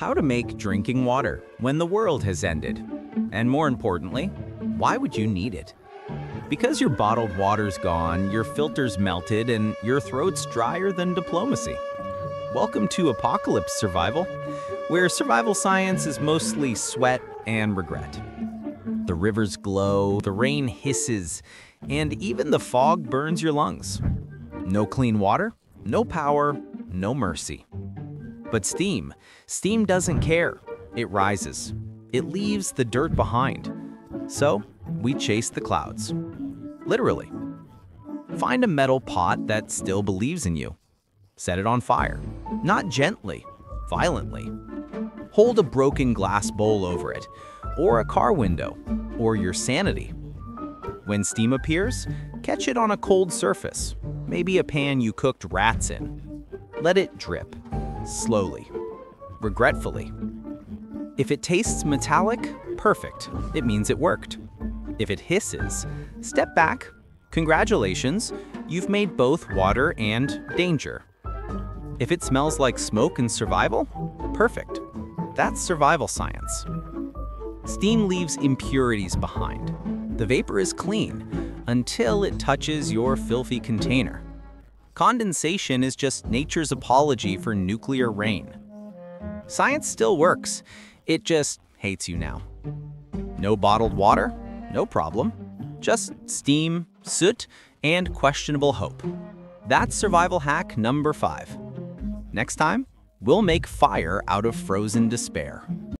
How to make drinking water when the world has ended. And more importantly, why would you need it? Because your bottled water's gone, your filter's melted, and your throat's drier than diplomacy. Welcome to Apocalypse Survival, where survival science is mostly sweat and regret. The rivers glow, the rain hisses, and even the fog burns your lungs. No clean water, no power, no mercy. But steam, steam doesn't care. It rises. It leaves the dirt behind. So, we chase the clouds. Literally. Find a metal pot that still believes in you. Set it on fire. Not gently, violently. Hold a broken glass bowl over it, or a car window, or your sanity. When steam appears, catch it on a cold surface, maybe a pan you cooked rats in. Let it drip slowly, regretfully. If it tastes metallic, perfect. It means it worked. If it hisses, step back. Congratulations, you've made both water and danger. If it smells like smoke and survival, perfect. That's survival science. Steam leaves impurities behind. The vapor is clean until it touches your filthy container. Condensation is just nature's apology for nuclear rain. Science still works, it just hates you now. No bottled water? No problem. Just steam, soot, and questionable hope. That's survival hack number five. Next time, we'll make fire out of frozen despair.